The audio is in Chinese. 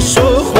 说话。